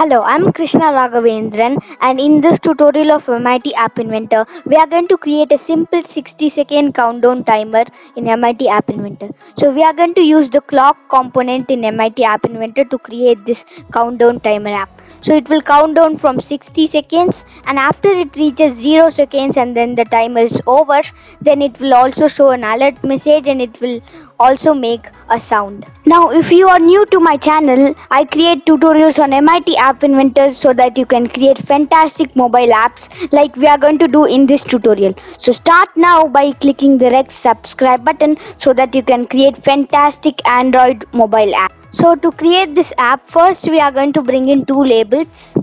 Hello, I'm Krishna Raghavendran and in this tutorial of MIT App Inventor, we are going to create a simple 60 second countdown timer in MIT App Inventor. So we are going to use the clock component in MIT App Inventor to create this countdown timer app. So it will count down from 60 seconds and after it reaches 0 seconds and then the timer is over, then it will also show an alert message and it will also make a sound. Now if you are new to my channel, I create tutorials on MIT App Inventor so that you can create fantastic mobile apps like we are going to do in this tutorial. So start now by clicking the red subscribe button so that you can create fantastic Android mobile app. So to create this app, first we are going to bring in two labels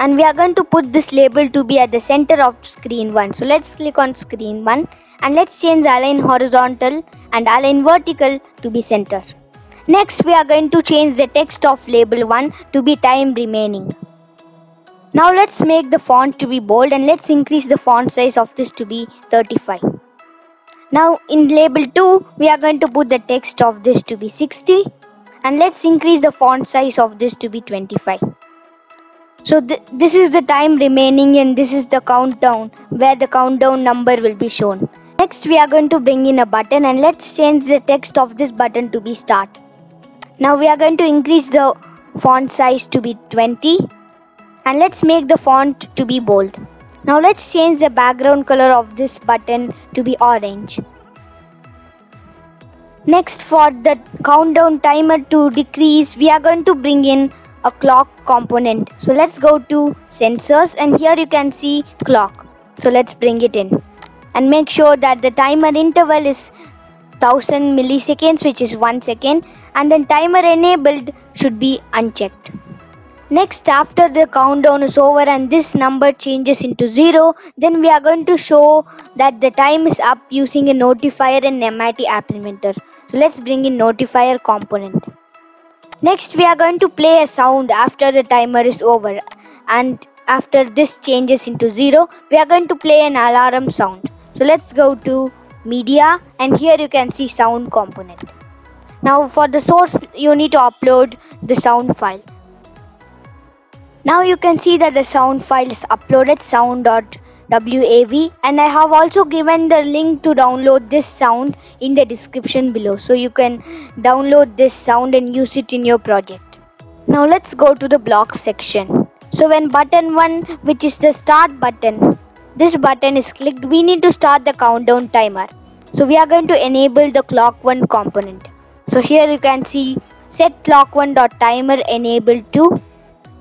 and we are going to put this label to be at the center of screen 1. So let's click on screen 1 and let's change align horizontal and align vertical to be center. Next we are going to change the text of label 1 to be time remaining. Now let's make the font to be bold and let's increase the font size of this to be 35. Now in label 2 we are going to put the text of this to be 60 and let's increase the font size of this to be 25. So th this is the time remaining and this is the countdown where the countdown number will be shown. Next we are going to bring in a button and let's change the text of this button to be start. Now we are going to increase the font size to be 20 and let's make the font to be bold. Now let's change the background color of this button to be orange. Next for the countdown timer to decrease we are going to bring in a clock component. So let's go to sensors and here you can see clock. So let's bring it in and make sure that the timer interval is 1000 milliseconds which is 1 second and then timer enabled should be unchecked. Next after the countdown is over and this number changes into 0 then we are going to show that the time is up using a notifier in MIT App Inventor. So let's bring in notifier component. Next we are going to play a sound after the timer is over and after this changes into 0 we are going to play an alarm sound. So let's go to media and here you can see sound component. Now for the source you need to upload the sound file. Now you can see that the sound file is uploaded sound.wav and I have also given the link to download this sound in the description below so you can download this sound and use it in your project. Now let's go to the block section. So when button 1 which is the start button this button is clicked, we need to start the countdown timer. So we are going to enable the clock 1 component. So here you can see set clock 1 dot timer enabled to.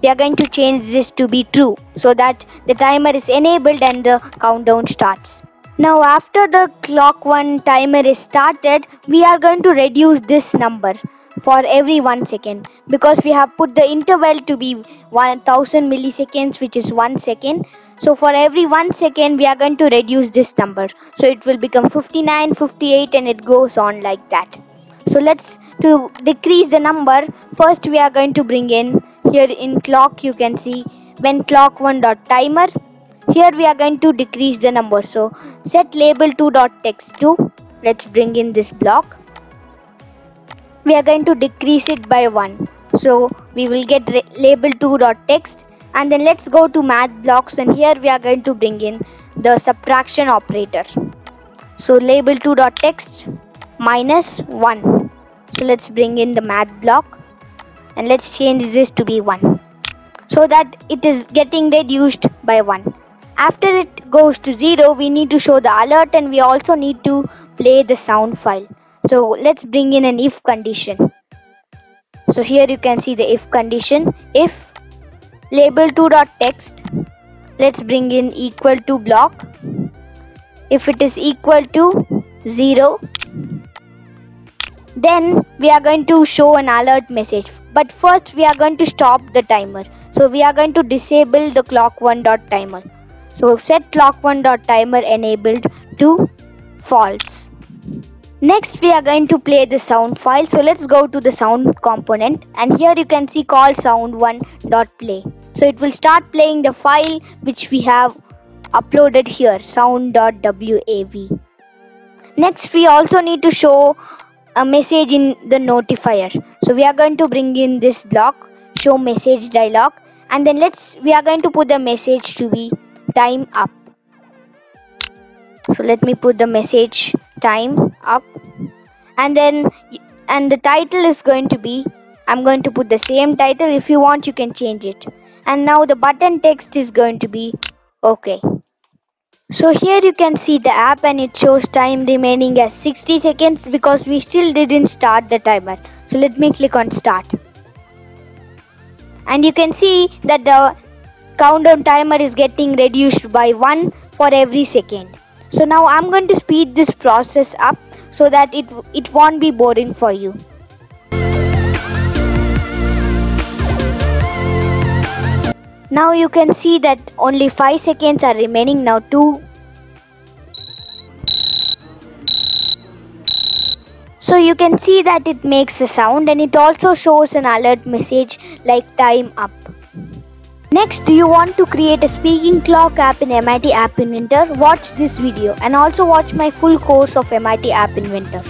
We are going to change this to be true so that the timer is enabled and the countdown starts. Now after the clock 1 timer is started, we are going to reduce this number for every 1 second. Because we have put the interval to be 1000 milliseconds which is 1 second. So for every 1 second we are going to reduce this number. So it will become 59 58 and it goes on like that. So let's to decrease the number first we are going to bring in here in clock you can see when clock 1 dot timer here we are going to decrease the number. So set label 2 dot text to let's bring in this block we are going to decrease it by 1 so we will get label 2 dot text and then let's go to math blocks and here we are going to bring in the subtraction operator. So label 2 dot text minus 1 so let's bring in the math block and let's change this to be 1 so that it is getting reduced by 1 after it goes to 0 we need to show the alert and we also need to play the sound file so let's bring in an if condition. So here you can see the if condition. If label 2 dot text let's bring in equal to block. If it is equal to 0 then we are going to show an alert message. But first we are going to stop the timer. So we are going to disable the clock 1 dot timer. So set clock 1 dot timer enabled to false Next we are going to play the sound file. So let's go to the sound component and here you can see call sound1.play. So it will start playing the file which we have uploaded here sound.wav. Next we also need to show a message in the notifier. So we are going to bring in this block show message dialog and then let's we are going to put the message to be time up so let me put the message time up. And then and the title is going to be I'm going to put the same title. If you want you can change it. And now the button text is going to be okay. So here you can see the app and it shows time remaining as 60 seconds because we still didn't start the timer. So let me click on start. And you can see that the countdown timer is getting reduced by 1 for every second. So now I'm going to speed this process up so that it, it won't be boring for you. Now you can see that only 5 seconds are remaining now 2 So you can see that it makes a sound and it also shows an alert message like time up. Next, do you want to create a speaking clock app in MIT App Inventor? Watch this video and also watch my full course of MIT App Inventor.